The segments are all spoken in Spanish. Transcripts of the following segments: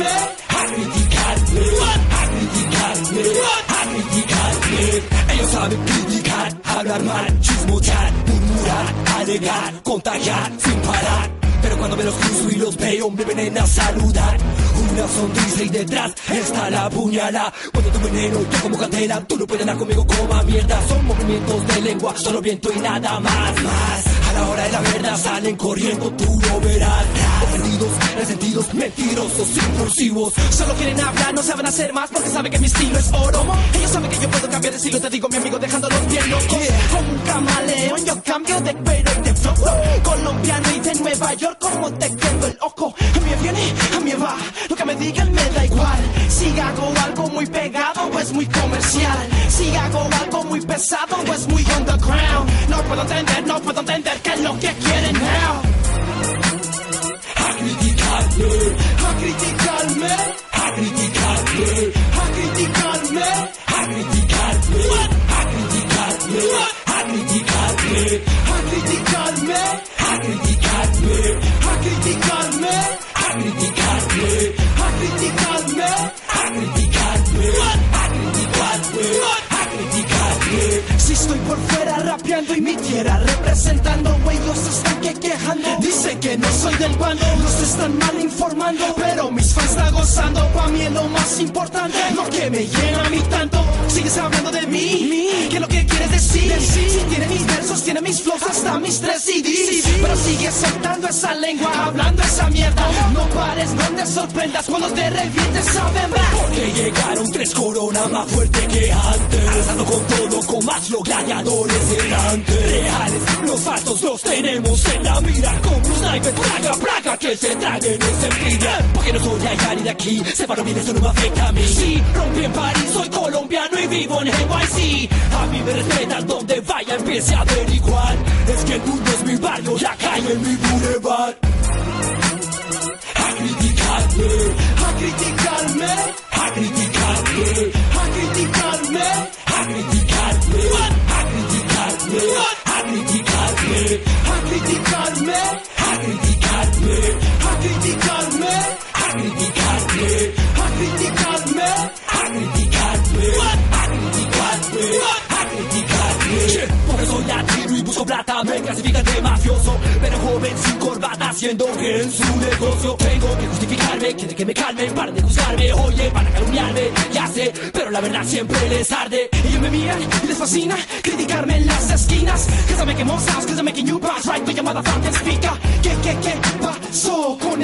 kalpler Hareketi kalpler Hareketi kalpler Hareketi kalpler Ellos saben criticar, hablar mal, chismochar, murmurar, alegar, contagiar sin parar. Pero cuando me los cruzo y los veo me vienen a saludar. Una sonrisa y detrás está la puñalada. Cuando tu veneno yo como candela Tú no puedes andar conmigo como mierda. Son movimientos de lengua, solo viento y nada más, más A la hora de la verdad salen corriendo, tú lo verás. Ofendidos, resentidos, mentirosos, impulsivos. Solo quieren hablar, no saben hacer más porque saben que mi estilo es oro. Ellos saben que yo puedo cambiar de estilo, te digo mi amigo dejándolos bien locos Como un camaleón yo cambio de cuero y de Colombiano y de Nueva York como te quedo el ojo. A mí viene, a mí va, lo que me digan me da igual. Si hago algo muy pegado o es muy comercial. Si hago algo muy pesado o es muy underground. No puedo entender, no puedo entender qué es lo que quieren now. A criticarme, a criticarme, Si estoy por fuera rapeando y mi tierra representando, ellos están que quejando. Dice que no soy del bando, los están mal informando, pero mis fans están gozando. Pa' mí es lo más importante, lo que me llena a mí tanto. Sigues hablando de mí, ¿qué es lo que quieres decir? Si tiene mis versos, tiene mis flows, hasta mis tres CDs. Pero sigues soltando esa lengua, hablando esa mierda. No pares, no te sorprendas cuando te revientes, saben más. Porque llegaron tres coronas más fuerte que antes los gladiadores delante Reales, los falsos los tenemos en la mira. Como un sniper, praga, praga, que se traguen esa envidia. Porque no soy allá de aquí, separo bien, eso no me afecta a mí. Sí, rompí en París, soy colombiano y vivo en NYC A mí me respetan donde vaya, empiece a averiguar. Es que el mundo es mi barrio, la calle es mi boulevard A criticarme, a criticarme a criticarme, criticarme, a criticarme, a criticarme, a criticarme. a criticarme, a criticarme, a criticarme. Porque soy latino y busco plata, me clasifican de mafioso, pero joven sin corbata haciendo bien su negocio. Tengo que justificarme, quieren que me calmen, para de oye, para calumniarme, ya sé, pero la verdad siempre les arde. Ellos me miran y les fascina criticarme en las esquinas. Cause I make more sounds, cause I making pass right to your motherfucking speaker. ¿Qué, qué, qué pasó con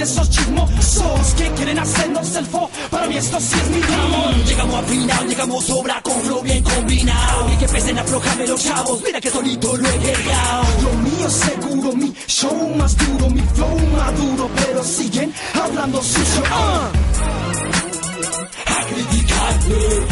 esos chismosos que quieren hacernos el fo. Para mí esto sí es mi drama. Llegamos a final, llegamos sobra con flow bien combinado. Y que pesen a aflojarme los chavos, mira que solito lo he llegado. Lo mío seguro, mi show más duro, mi flow maduro, pero siguen hablando sucio. Uh. Ah. A criticarme.